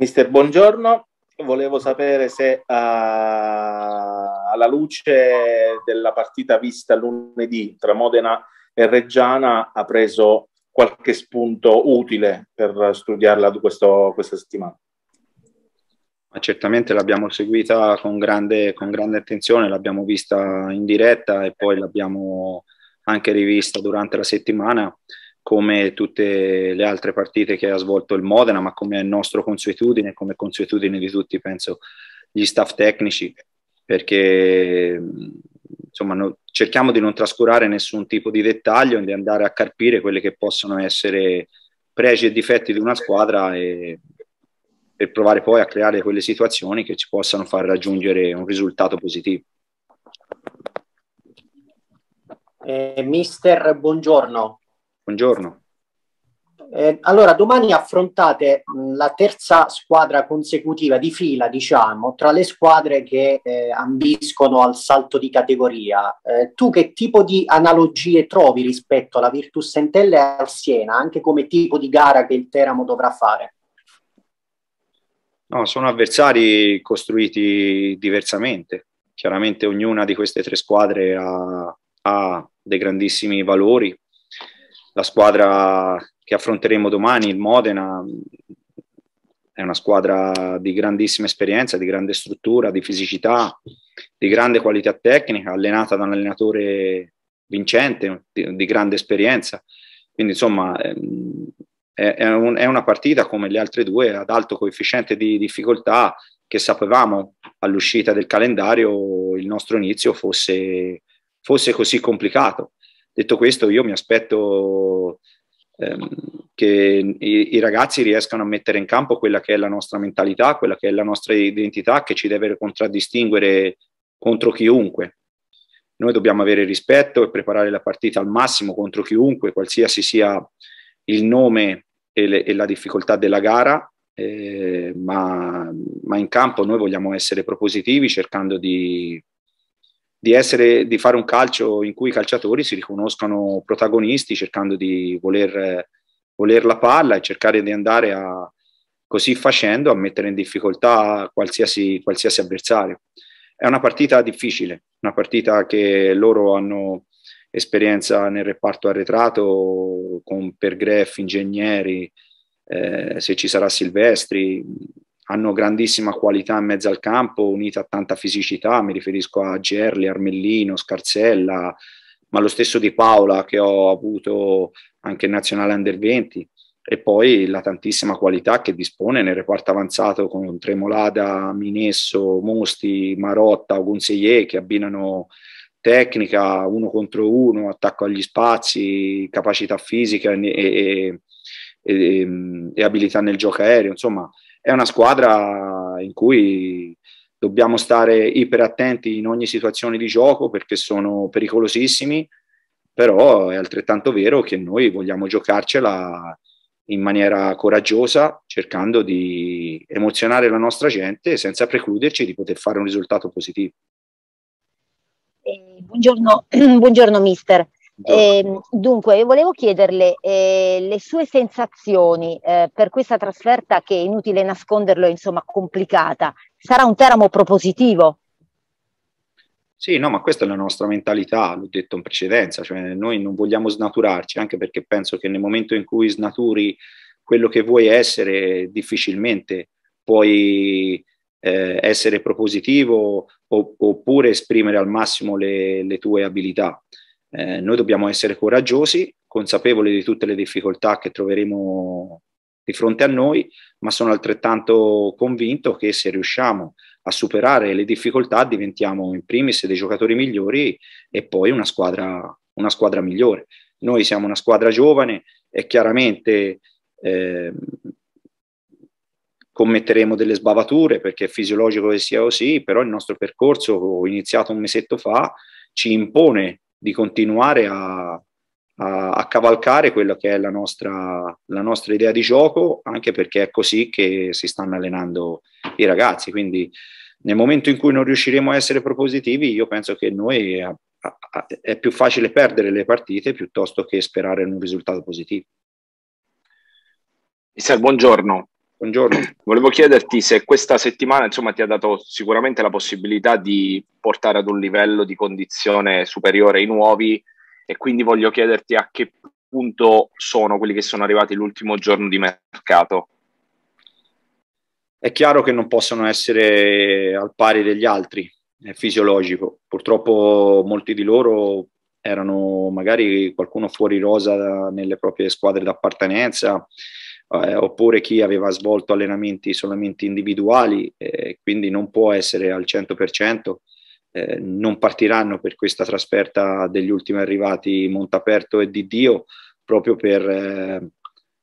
Mister, buongiorno. Volevo sapere se uh, alla luce della partita vista lunedì tra Modena e Reggiana ha preso qualche spunto utile per studiarla questo, questa settimana. Ma certamente l'abbiamo seguita con grande, con grande attenzione, l'abbiamo vista in diretta e poi l'abbiamo anche rivista durante la settimana come tutte le altre partite che ha svolto il Modena, ma come è nostro consuetudine, come consuetudine di tutti, penso, gli staff tecnici, perché insomma no, cerchiamo di non trascurare nessun tipo di dettaglio di andare a carpire quelli che possono essere pregi e difetti di una squadra e, per provare poi a creare quelle situazioni che ci possano far raggiungere un risultato positivo. Eh, mister, buongiorno. Buongiorno. Eh, allora, domani affrontate mh, la terza squadra consecutiva di fila, diciamo, tra le squadre che eh, ambiscono al salto di categoria. Eh, tu che tipo di analogie trovi rispetto alla Virtus Entella e al Siena, anche come tipo di gara che il Teramo dovrà fare? No, sono avversari costruiti diversamente. Chiaramente ognuna di queste tre squadre ha, ha dei grandissimi valori, la squadra che affronteremo domani, il Modena, è una squadra di grandissima esperienza, di grande struttura, di fisicità, di grande qualità tecnica, allenata da un allenatore vincente, di, di grande esperienza. Quindi insomma ehm, è, è, un, è, una partita come le altre due ad alto coefficiente di difficoltà che sapevamo all'uscita del calendario il nostro inizio fosse, fosse così complicato. Detto questo, io mi aspetto ehm, che i, i, ragazzi riescano a mettere in campo quella che è la nostra mentalità, quella che è la nostra identità, che ci deve contraddistinguere contro chiunque. Noi dobbiamo avere rispetto e preparare la partita al massimo contro chiunque, qualsiasi sia il nome e, le, e la difficoltà della gara, eh, ma, ma in campo noi vogliamo essere propositivi cercando di di, essere, di fare un calcio in cui i calciatori si riconoscano protagonisti cercando di voler, voler la palla e cercare di andare a, così facendo a mettere in difficoltà qualsiasi, qualsiasi avversario. È una partita difficile, una partita che loro hanno esperienza nel reparto arretrato con Pergref, ingegneri, eh, se ci sarà Silvestri, hanno grandissima qualità in mezzo al campo, unita a tanta fisicità, mi riferisco a Gerli, Armellino, Scarzella, ma lo stesso di Paola che ho avuto anche in nazionale under 20 e poi la tantissima qualità che dispone nel reparto avanzato con Tremolada, Minesso, Mosti, Marotta, Ogunseie che abbinano tecnica, uno contro uno, attacco agli spazi, capacità fisica e, e, e, e abilità nel gioco aereo, insomma è una squadra in cui dobbiamo stare iper attenti in ogni situazione di gioco perché sono pericolosissimi, però è altrettanto vero che noi vogliamo giocarcela in maniera coraggiosa, cercando di emozionare la nostra gente senza precluderci di poter fare un risultato positivo. Eh, buongiorno, buongiorno mister. Eh, dunque, volevo chiederle eh, le sue sensazioni eh, per questa trasferta che è inutile nasconderlo, è insomma complicata. Sarà un Teramo propositivo? Sì, no, ma questa è la nostra mentalità, l'ho detto in precedenza, cioè noi non vogliamo snaturarci, anche perché penso che nel momento in cui snaturi quello che vuoi essere, difficilmente puoi eh, essere propositivo o, oppure esprimere al massimo le, le tue abilità. Eh, noi dobbiamo essere coraggiosi, consapevoli di tutte le difficoltà che troveremo di fronte a noi, ma sono altrettanto convinto che se riusciamo a superare le difficoltà diventiamo in primis dei giocatori migliori e poi una squadra, una squadra migliore. Noi siamo una squadra giovane e chiaramente eh, commetteremo delle sbavature perché è fisiologico che sia così, però il nostro percorso iniziato un mesetto fa ci impone di continuare a, a, a, cavalcare quella che è la nostra, la nostra idea di gioco, anche perché è così che si stanno allenando i ragazzi. Quindi nel momento in cui non riusciremo a essere propositivi, io penso che noi a, è più facile perdere le partite piuttosto che sperare in un risultato positivo. Mister, buongiorno. Buongiorno. Volevo chiederti se questa settimana insomma, ti ha dato sicuramente la possibilità di portare ad un livello di condizione superiore i nuovi e quindi voglio chiederti a che punto sono quelli che sono arrivati l'ultimo giorno di mercato. È chiaro che non possono essere al pari degli altri, è fisiologico. Purtroppo molti di loro erano magari qualcuno fuori rosa nelle proprie squadre d'appartenenza eh, oppure chi aveva svolto allenamenti solamente individuali, eh, quindi non può essere al 100%, eh, non partiranno per questa trasferta degli ultimi arrivati Montaperto e Di Dio, proprio per eh,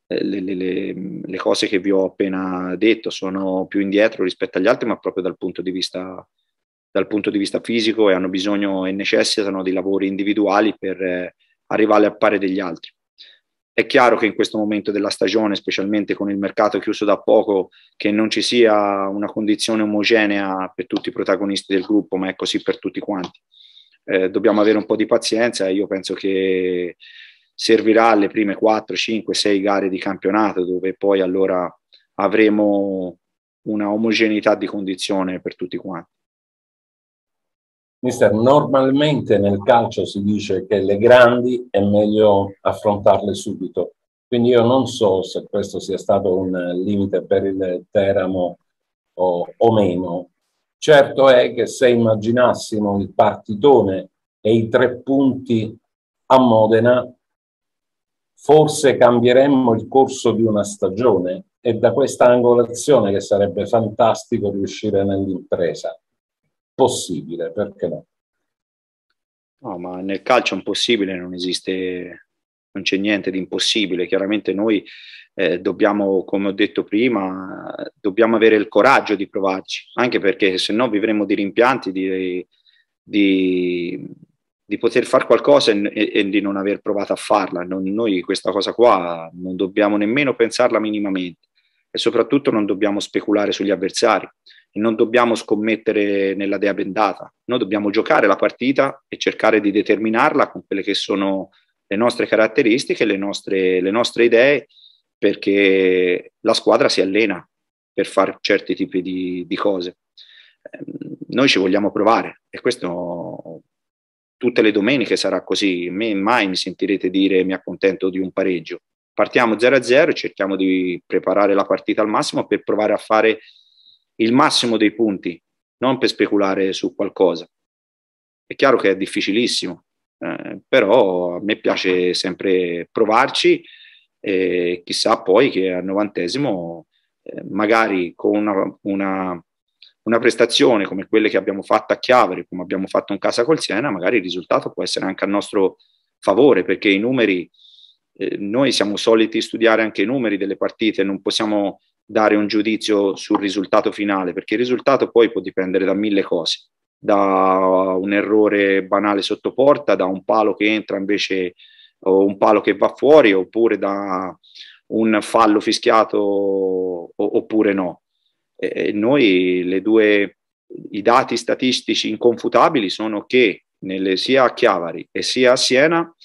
le, le, le, cose che vi ho appena detto, sono più indietro rispetto agli altri, ma proprio dal punto di vista punto di vista fisico e hanno bisogno e necessitano di lavori individuali per eh, arrivare al pari degli altri. È chiaro che in questo momento della stagione, specialmente con il mercato chiuso da poco, che non ci sia una condizione omogenea per tutti i protagonisti del gruppo, ma è così per tutti quanti. Eh, dobbiamo avere un po' di pazienza e io penso che servirà alle prime 4, 5, 6 gare di campionato dove poi allora avremo una omogeneità di condizione per tutti quanti. Mister, normalmente nel calcio si dice che le grandi è meglio affrontarle subito, quindi io non so se questo sia stato un limite per il Teramo o, o meno. Certo è che se immaginassimo il partitone e i tre punti a Modena, forse cambieremmo il corso di una stagione e da questa angolazione che sarebbe fantastico riuscire nell'impresa possibile, perché no? No, ma nel calcio impossibile, non esiste, non c'è niente di impossibile. Chiaramente noi eh, dobbiamo, come ho detto prima, dobbiamo avere il coraggio di provarci, anche perché se no vivremo di rimpianti, di, di, di poter fare qualcosa e, e, di non aver provato a farla. Non, noi questa cosa qua non dobbiamo nemmeno pensarla minimamente e soprattutto non dobbiamo speculare sugli avversari e non dobbiamo scommettere nella dea bendata, noi dobbiamo giocare la partita e cercare di determinarla con quelle che sono le nostre caratteristiche, le nostre, le nostre idee, perché la squadra si allena per fare certi tipi di, di cose. Ehm, noi ci vogliamo provare e questo tutte le domeniche sarà così. Me mai mi sentirete dire mi accontento di un pareggio. Partiamo 0-0 e cerchiamo di preparare la partita al massimo per provare a fare il massimo dei punti, non per speculare su qualcosa. È chiaro che è difficilissimo, eh, però a me piace sempre provarci e chissà poi che al novantesimo, eh, magari con una, una, una, prestazione come quelle che abbiamo fatto a Chiavari, come abbiamo fatto in casa col Siena, magari il risultato può essere anche a nostro favore, perché i numeri, eh, noi siamo soliti studiare anche i numeri delle partite, non possiamo dare un giudizio sul risultato finale, perché il risultato poi può dipendere da mille cose, da un errore banale sotto porta, da un palo che entra invece o un palo che va fuori, oppure da un fallo fischiato oppure no. E noi le due, i dati statistici inconfutabili sono che nelle, sia a Chiavari e sia a Siena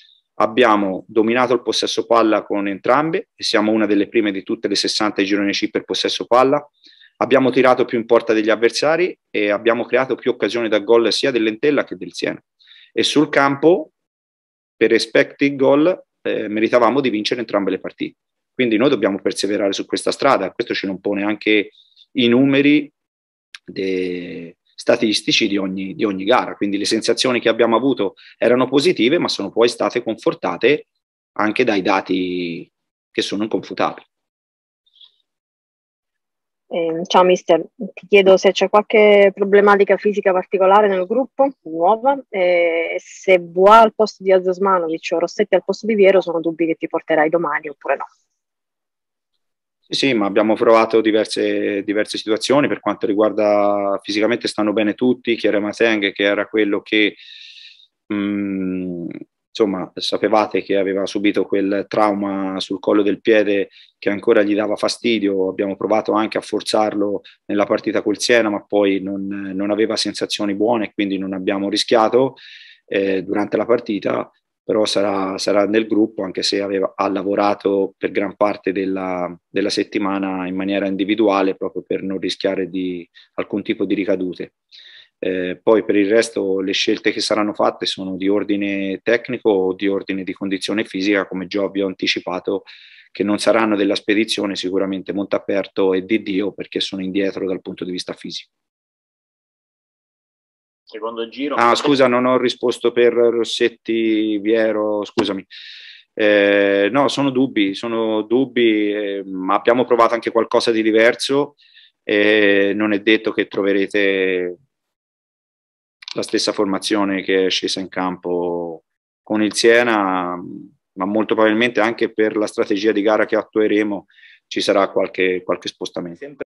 Abbiamo dominato il possesso palla con entrambe e siamo una delle prime di tutte le 60 gironi C per possesso palla. Abbiamo tirato più in porta degli avversari e abbiamo creato più occasioni da gol sia dell'Entella che del Siena. E sul campo, per expected goal, eh, meritavamo di vincere entrambe le partite. Quindi noi dobbiamo perseverare su questa strada. Questo ce lo impone anche i numeri de, statistici di ogni, di ogni gara. Quindi le sensazioni che abbiamo avuto erano positive, ma sono poi state confortate anche dai dati che sono inconfutabili. Eh, ciao mister, ti chiedo se c'è qualche problematica fisica particolare nel gruppo, nuova, e se Boa al posto di Azosmanovic o Rossetti al posto di Viero sono dubbi che ti porterai domani oppure no. Sì, ma abbiamo provato diverse, diverse, situazioni. Per quanto riguarda fisicamente stanno bene tutti, Chiara Mateng che era quello che mh, mm, insomma sapevate che aveva subito quel trauma sul collo del piede che ancora gli dava fastidio, abbiamo provato anche a forzarlo nella partita col Siena ma poi non, non aveva sensazioni buone quindi non abbiamo rischiato eh, durante la partita però sarà, sarà nel gruppo anche se aveva, ha lavorato per gran parte della, della, settimana in maniera individuale proprio per non rischiare di alcun tipo di ricadute. Eh, poi per il resto le scelte che saranno fatte sono di ordine tecnico o di ordine di condizione fisica, come già vi ho anticipato, che non saranno della spedizione sicuramente Montaperto e DDO perché sono indietro dal punto di vista fisico. Secondo giro. Ah, scusa, non ho risposto per Rossetti, Viero, scusami. Eh, no, sono dubbi, sono dubbi, eh, ma abbiamo provato anche qualcosa di diverso e non è detto che troverete la stessa formazione che è scesa in campo con il Siena, ma molto probabilmente anche per la strategia di gara che attueremo ci sarà qualche, qualche spostamento.